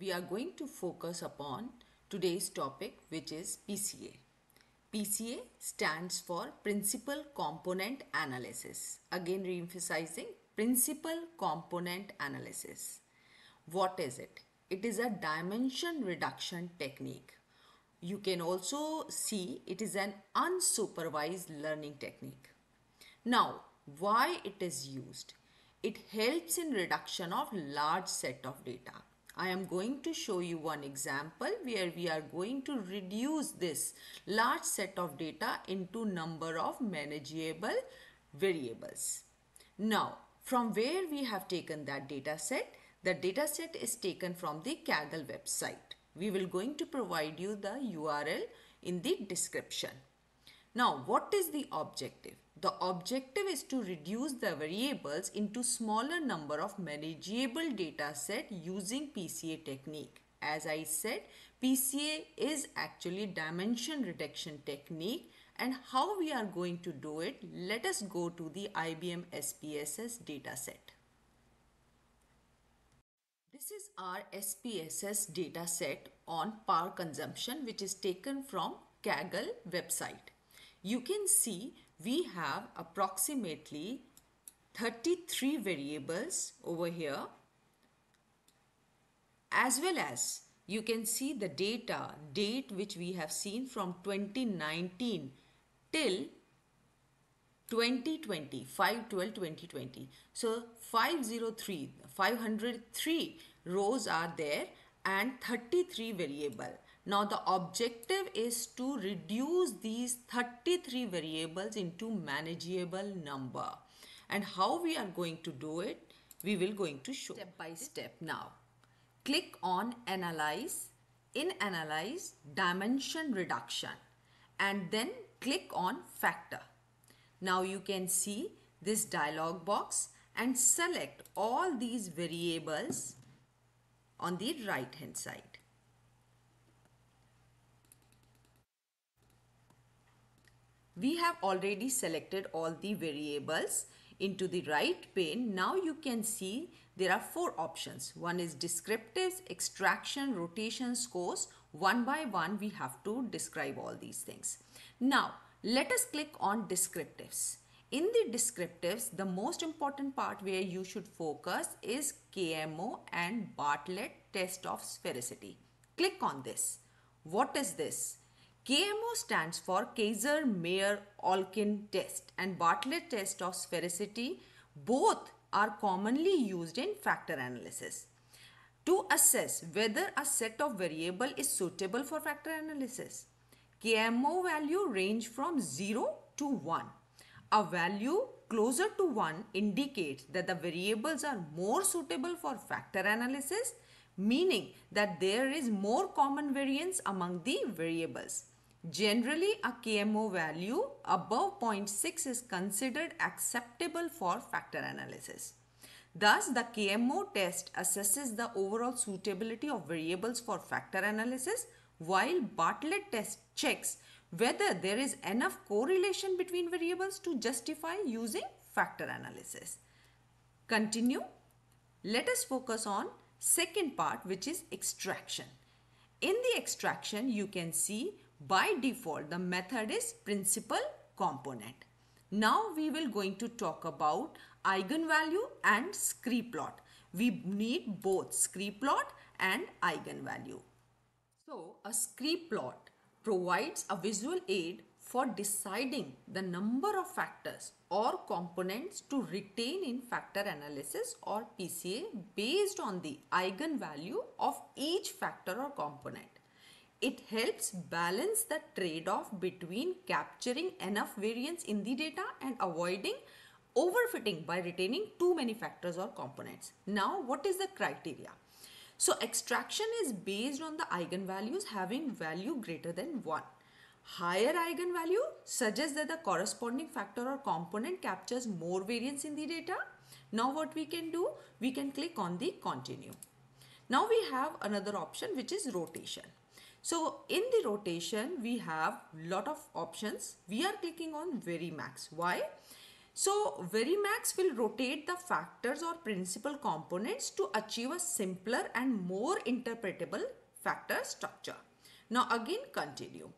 we are going to focus upon today's topic which is PCA. PCA stands for Principal Component Analysis. Again re-emphasizing Principal Component Analysis. What is it? It is a dimension reduction technique. You can also see it is an unsupervised learning technique. Now, why it is used? It helps in reduction of large set of data. I am going to show you one example where we are going to reduce this large set of data into number of manageable variables. Now, from where we have taken that data set? The data set is taken from the Kaggle website. We will going to provide you the URL in the description. Now, what is the objective? The objective is to reduce the variables into smaller number of manageable data set using PCA technique. As I said, PCA is actually dimension reduction technique and how we are going to do it, let us go to the IBM SPSS dataset. This is our SPSS dataset on power consumption which is taken from Kaggle website. You can see we have approximately 33 variables over here as well as you can see the data date which we have seen from 2019 till 2020 5 12 2020 so 503 503 rows are there and 33 variable now the objective is to reduce these 33 variables into manageable number. And how we are going to do it, we will going to show step by step now. Click on analyze, in analyze dimension reduction and then click on factor. Now you can see this dialog box and select all these variables on the right hand side. We have already selected all the variables into the right pane. Now you can see there are four options. One is descriptives, extraction, rotation scores. One by one we have to describe all these things. Now let us click on descriptives. In the descriptives, the most important part where you should focus is KMO and Bartlett test of sphericity. Click on this. What is this? KMO stands for Kaiser-Meyer-Olkin test and Bartlett test of sphericity. Both are commonly used in factor analysis to assess whether a set of variable is suitable for factor analysis. KMO value range from 0 to 1. A value closer to 1 indicates that the variables are more suitable for factor analysis meaning that there is more common variance among the variables. Generally, a KMO value above 0.6 is considered acceptable for factor analysis. Thus, the KMO test assesses the overall suitability of variables for factor analysis while Bartlett test checks whether there is enough correlation between variables to justify using factor analysis. Continue. Let us focus on second part which is extraction. In the extraction, you can see by default, the method is principal component. Now we will going to talk about eigenvalue and scree plot. We need both scree plot and eigenvalue. So a scree plot provides a visual aid for deciding the number of factors or components to retain in factor analysis or PCA based on the eigenvalue of each factor or component. It helps balance the trade-off between capturing enough variance in the data and avoiding overfitting by retaining too many factors or components. Now, what is the criteria? So, extraction is based on the eigenvalues having value greater than 1. Higher eigenvalue suggests that the corresponding factor or component captures more variance in the data. Now, what we can do? We can click on the continue. Now, we have another option which is rotation. So in the rotation, we have lot of options. We are clicking on Varimax. Why? So Varimax will rotate the factors or principal components to achieve a simpler and more interpretable factor structure. Now again continue.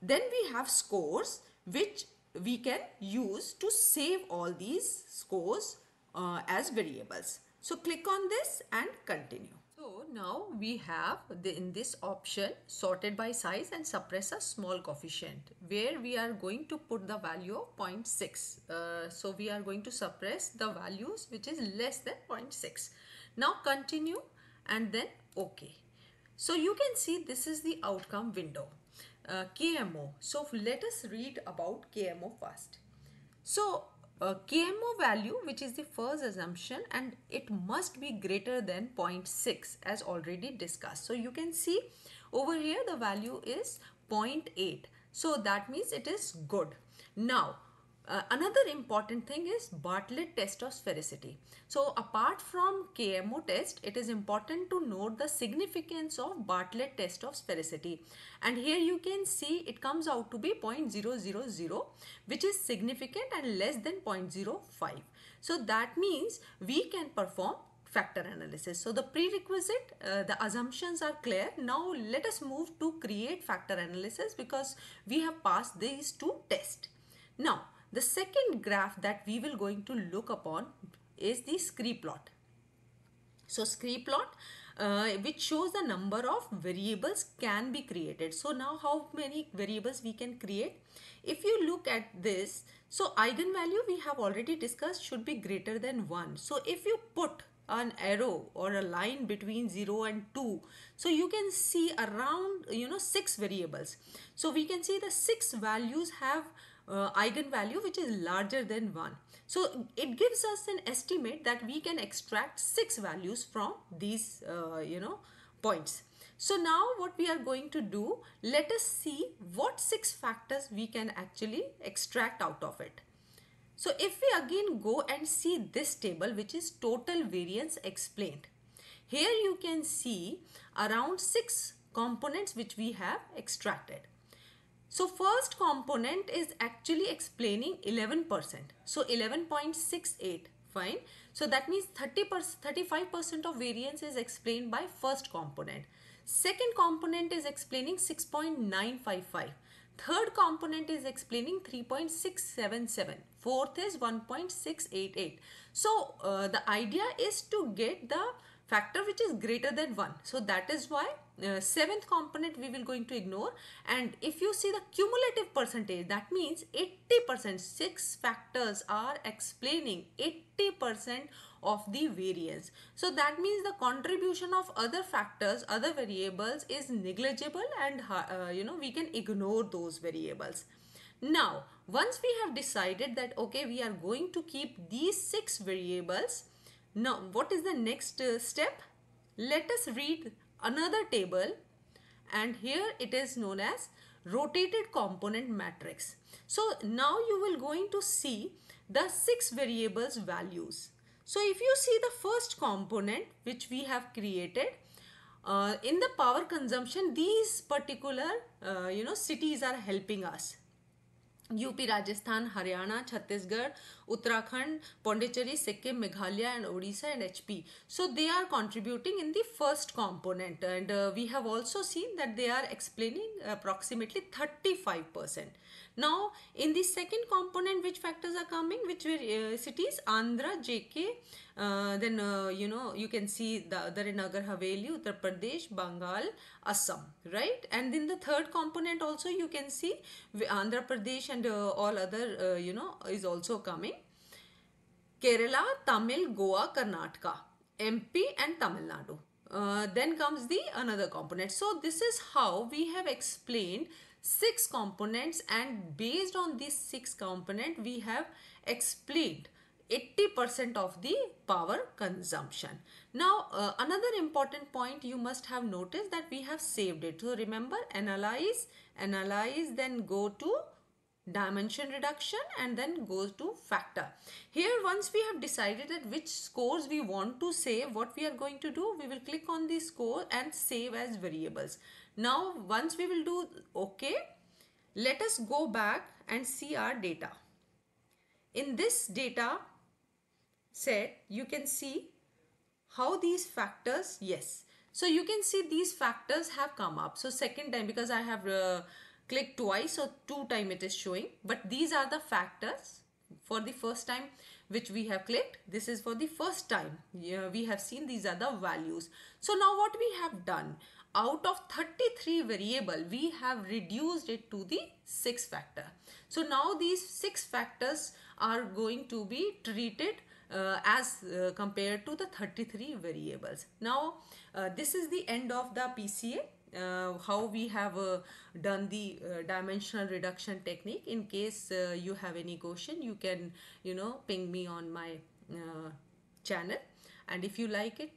Then we have scores which we can use to save all these scores uh, as variables. So click on this and continue. So now we have the, in this option sorted by size and suppress a small coefficient where we are going to put the value of 0.6. Uh, so we are going to suppress the values which is less than 0.6. Now continue and then OK. So you can see this is the outcome window. Uh, KMO. So let us read about KMO first. So a KMO value which is the first assumption and it must be greater than 0.6 as already discussed. So you can see over here the value is 0.8. So that means it is good. Now uh, another important thing is Bartlett test of sphericity. So apart from KMO test, it is important to note the significance of Bartlett test of sphericity. And here you can see it comes out to be 0.000 which is significant and less than 0.05. So that means we can perform factor analysis. So the prerequisite, uh, the assumptions are clear. Now let us move to create factor analysis because we have passed these two tests. Graph that we will going to look upon is the scree plot. So scree plot uh, which shows the number of variables can be created. So now how many variables we can create? If you look at this, so eigenvalue we have already discussed should be greater than 1. So if you put an arrow or a line between 0 and 2 so you can see around you know six variables so we can see the six values have uh, eigenvalue which is larger than 1. So it gives us an estimate that we can extract 6 values from these uh, you know points. So now what we are going to do, let us see what 6 factors we can actually extract out of it. So if we again go and see this table which is total variance explained. Here you can see around 6 components which we have extracted. So first component is actually explaining 11%. So 11.68 fine. So that means 30 35% of variance is explained by first component. Second component is explaining 6.955. Third component is explaining 3.677. Fourth is 1.688. So uh, the idea is to get the factor which is greater than 1. So that is why uh, seventh component we will going to ignore and if you see the cumulative percentage that means 80% six factors are explaining 80% of the variance. So that means the contribution of other factors other variables is negligible and uh, you know we can ignore those variables. Now once we have decided that okay we are going to keep these six variables now what is the next uh, step? Let us read another table and here it is known as rotated component matrix. So now you will going to see the six variables values. So if you see the first component which we have created uh, in the power consumption these particular uh, you know cities are helping us UP, Rajasthan, Haryana, Chhattisgarh, Uttarakhand, Pondicherry, Sikkim, Meghalaya and Odisha and HP. So they are contributing in the first component and uh, we have also seen that they are explaining approximately 35%. Now, in the second component, which factors are coming? Which uh, cities? Andhra, JK, uh, then uh, you know you can see the other in Nagar Haveli, Uttar Pradesh, Bengal, Assam, right? And in the third component also you can see Andhra Pradesh and uh, all other uh, you know is also coming. Kerala, Tamil, Goa, Karnataka, MP and Tamil Nadu. Uh, then comes the another component. So this is how we have explained six components and based on these six component we have explained 80% of the power consumption. Now uh, another important point you must have noticed that we have saved it. So remember analyze, analyze then go to dimension reduction and then goes to factor. Here once we have decided that which scores we want to save what we are going to do we will click on the score and save as variables. Now once we will do OK let us go back and see our data. in this data set you can see how these factors yes so you can see these factors have come up so second time because i have uh, clicked twice or two time it is showing. But these are the factors for the first time which we have clicked. This is for the first time. Yeah, we have seen these are the values. So now what we have done? Out of 33 variable we have reduced it to the six factor. So now these six factors are going to be treated uh, as uh, compared to the 33 variables. Now uh, this is the end of the PCA. Uh, how we have uh, done the uh, dimensional reduction technique. In case you have any question you can you know ping me on my channel. And if you like it